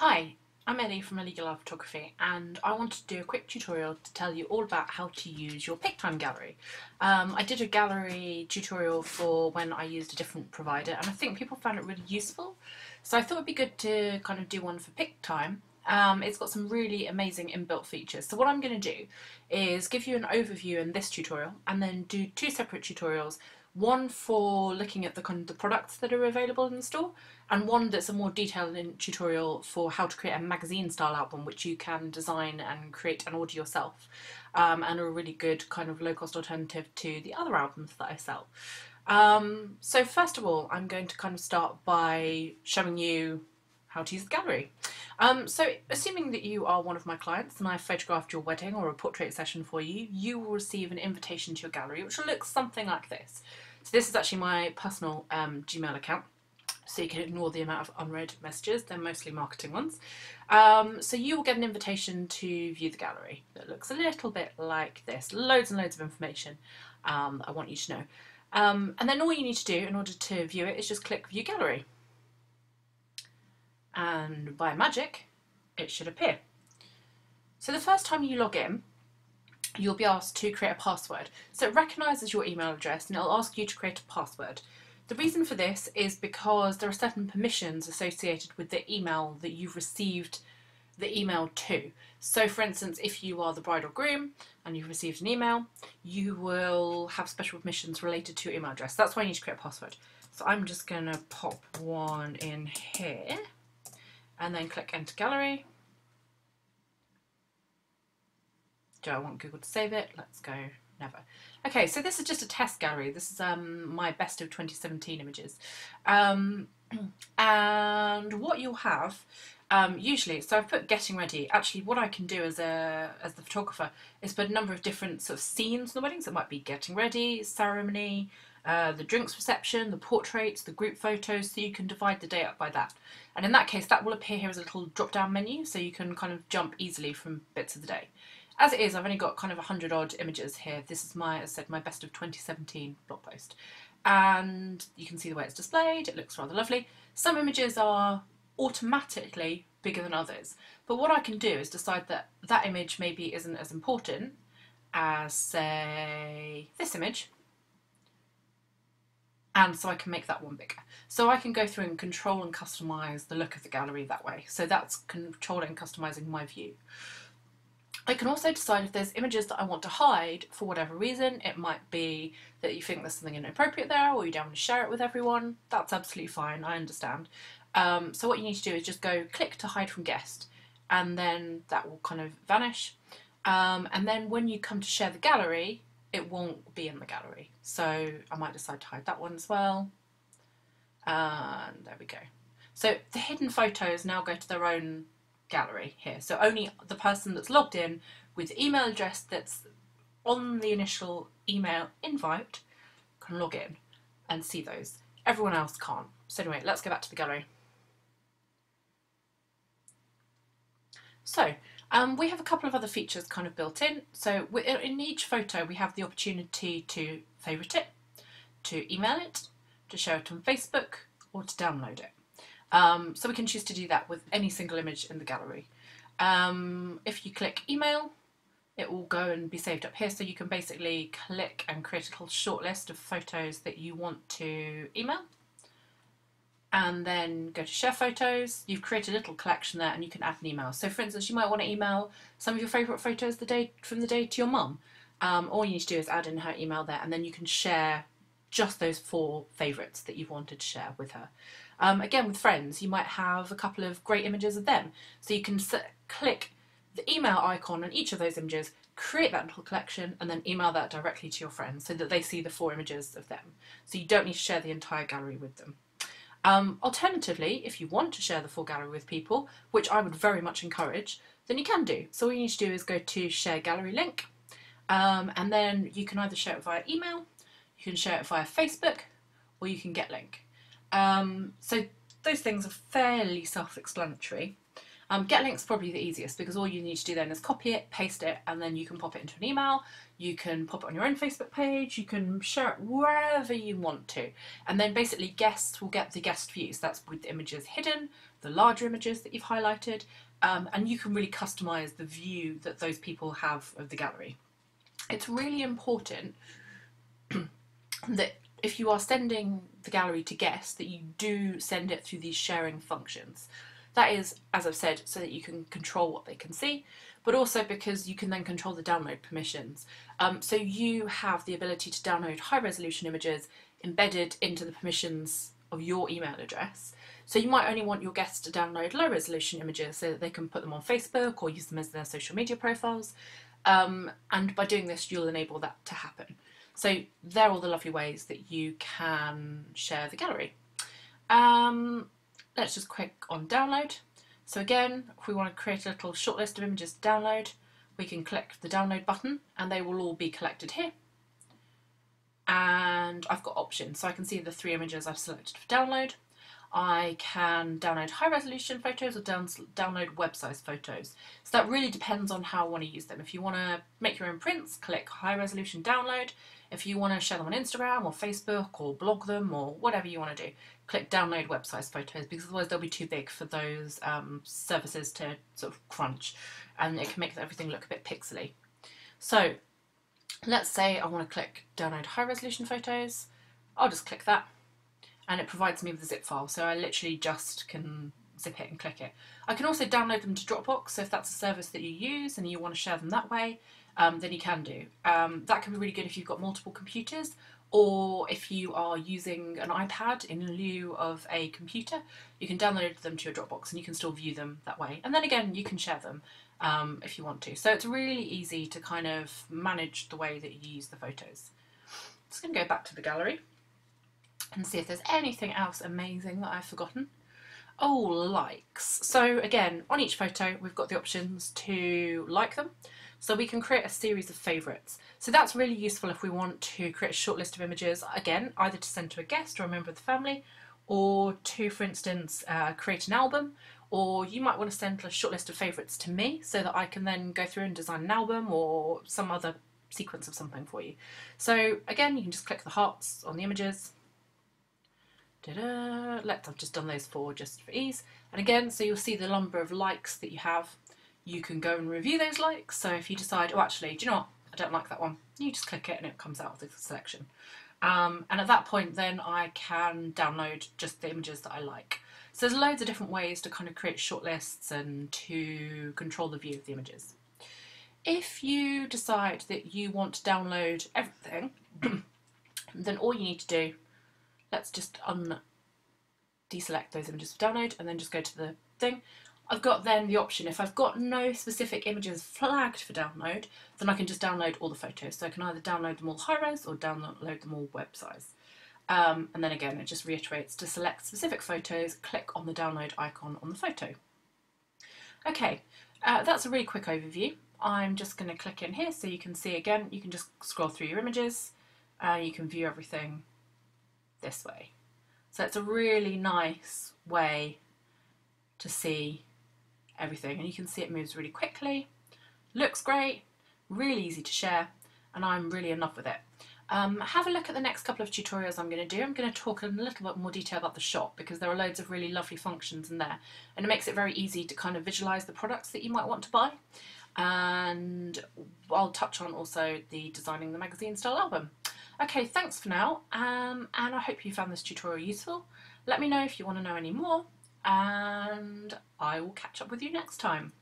Hi, I'm Ellie from Ellie Gillard Photography and I wanted to do a quick tutorial to tell you all about how to use your PicTime gallery. Um, I did a gallery tutorial for when I used a different provider and I think people found it really useful so I thought it'd be good to kind of do one for PicTime. Um, it's got some really amazing inbuilt features. So what I'm going to do is give you an overview in this tutorial and then do two separate tutorials one for looking at the kind of the products that are available in the store and one that's a more detailed tutorial for how to create a magazine style album which you can design and create and order yourself um, and a really good kind of low cost alternative to the other albums that I sell. Um, so first of all I'm going to kind of start by showing you how to use the gallery. Um, so assuming that you are one of my clients and I've photographed your wedding or a portrait session for you, you will receive an invitation to your gallery which will look something like this. So this is actually my personal um, Gmail account. So you can ignore the amount of unread messages, they're mostly marketing ones. Um, so you will get an invitation to view the gallery that looks a little bit like this. Loads and loads of information um, I want you to know. Um, and then all you need to do in order to view it is just click View Gallery. And by magic, it should appear. So the first time you log in, you'll be asked to create a password. So it recognises your email address and it'll ask you to create a password. The reason for this is because there are certain permissions associated with the email that you've received the email to. So for instance, if you are the bride or groom and you've received an email, you will have special permissions related to your email address. That's why you need to create a password. So I'm just to pop one in here and then click enter gallery do I want Google to save it? Let's go never. Okay, so this is just a test gallery. This is um, my best of 2017 images. Um, and what you'll have, um, usually, so I've put getting ready. Actually, what I can do as a as the photographer is put a number of different sort of scenes in the weddings. It might be getting ready, ceremony, uh, the drinks reception, the portraits, the group photos, so you can divide the day up by that. And in that case, that will appear here as a little drop-down menu, so you can kind of jump easily from bits of the day. As it is, I've only got kind of 100 odd images here. This is my, as I said, my best of 2017 blog post. And you can see the way it's displayed. It looks rather lovely. Some images are automatically bigger than others. But what I can do is decide that that image maybe isn't as important as, say, this image. And so I can make that one bigger. So I can go through and control and customize the look of the gallery that way. So that's controlling and customizing my view. I can also decide if there's images that I want to hide for whatever reason. It might be that you think there's something inappropriate there or you don't want to share it with everyone. That's absolutely fine, I understand. Um, so what you need to do is just go click to hide from guest and then that will kind of vanish. Um, and then when you come to share the gallery, it won't be in the gallery. So I might decide to hide that one as well. And there we go. So the hidden photos now go to their own gallery here. So only the person that's logged in with email address that's on the initial email invite can log in and see those. Everyone else can't. So anyway, let's go back to the gallery. So um, we have a couple of other features kind of built in. So in each photo we have the opportunity to favourite it, to email it, to share it on Facebook or to download it. Um, so we can choose to do that with any single image in the gallery. Um, if you click email, it will go and be saved up here. So you can basically click and create a little short list of photos that you want to email. And then go to share photos. You've created a little collection there and you can add an email. So for instance, you might want to email some of your favourite photos the day from the day to your mum. Um, all you need to do is add in her email there and then you can share just those four favourites that you've wanted to share with her. Um, again, with friends, you might have a couple of great images of them. So you can click the email icon on each of those images, create that little collection, and then email that directly to your friends so that they see the four images of them. So you don't need to share the entire gallery with them. Um, alternatively, if you want to share the full gallery with people, which I would very much encourage, then you can do. So all you need to do is go to share gallery link, um, and then you can either share it via email, you can share it via Facebook, or you can get link. Um, so those things are fairly self-explanatory. Um, get links probably the easiest because all you need to do then is copy it, paste it, and then you can pop it into an email. You can pop it on your own Facebook page. You can share it wherever you want to, and then basically guests will get the guest views. That's with the images hidden, the larger images that you've highlighted, um, and you can really customize the view that those people have of the gallery. It's really important that if you are sending the gallery to guests, that you do send it through these sharing functions. That is, as I've said, so that you can control what they can see, but also because you can then control the download permissions. Um, so you have the ability to download high resolution images embedded into the permissions of your email address. So you might only want your guests to download low resolution images so that they can put them on Facebook or use them as their social media profiles. Um, and by doing this, you'll enable that to happen. So they're all the lovely ways that you can share the gallery. Um, let's just click on download. So again, if we want to create a little short list of images to download, we can click the download button and they will all be collected here. And I've got options, so I can see the three images I've selected for download. I can download high resolution photos or down, download web size photos. So that really depends on how I want to use them. If you want to make your own prints, click high resolution download. If you want to share them on Instagram or Facebook or blog them or whatever you want to do, click download web size photos because otherwise they'll be too big for those um, services to sort of crunch and it can make everything look a bit pixely. So let's say I want to click download high resolution photos. I'll just click that and it provides me with a zip file. So I literally just can zip it and click it. I can also download them to Dropbox. So if that's a service that you use and you want to share them that way, um, then you can do. Um, that can be really good if you've got multiple computers or if you are using an iPad in lieu of a computer, you can download them to your Dropbox and you can still view them that way. And then again, you can share them um, if you want to. So it's really easy to kind of manage the way that you use the photos. I'm just going to go back to the gallery and see if there's anything else amazing that I've forgotten. Oh, likes. So again, on each photo, we've got the options to like them. So we can create a series of favourites. So that's really useful if we want to create a short list of images, again, either to send to a guest or a member of the family, or to, for instance, uh, create an album, or you might want to send a short list of favourites to me so that I can then go through and design an album or some other sequence of something for you. So again, you can just click the hearts on the images. Let's, I've just done those four just for ease. And again, so you'll see the number of likes that you have you can go and review those likes. So if you decide, oh, actually, do you know what? I don't like that one. You just click it and it comes out of the selection. Um, and at that point, then I can download just the images that I like. So there's loads of different ways to kind of create shortlists and to control the view of the images. If you decide that you want to download everything, then all you need to do, let's just un deselect those images for download and then just go to the thing. I've got then the option, if I've got no specific images flagged for download, then I can just download all the photos. So I can either download them all high res or download them all web size. Um, and then again, it just reiterates to select specific photos, click on the download icon on the photo. Okay, uh, that's a really quick overview. I'm just going to click in here so you can see again, you can just scroll through your images, uh, you can view everything this way. So it's a really nice way to see everything and you can see it moves really quickly, looks great, really easy to share and I'm really in love with it. Um, have a look at the next couple of tutorials I'm going to do. I'm going to talk in a little bit more detail about the shop because there are loads of really lovely functions in there and it makes it very easy to kind of visualise the products that you might want to buy and I'll touch on also the designing the magazine style album. Okay, thanks for now um, and I hope you found this tutorial useful. Let me know if you want to know any more and I will catch up with you next time.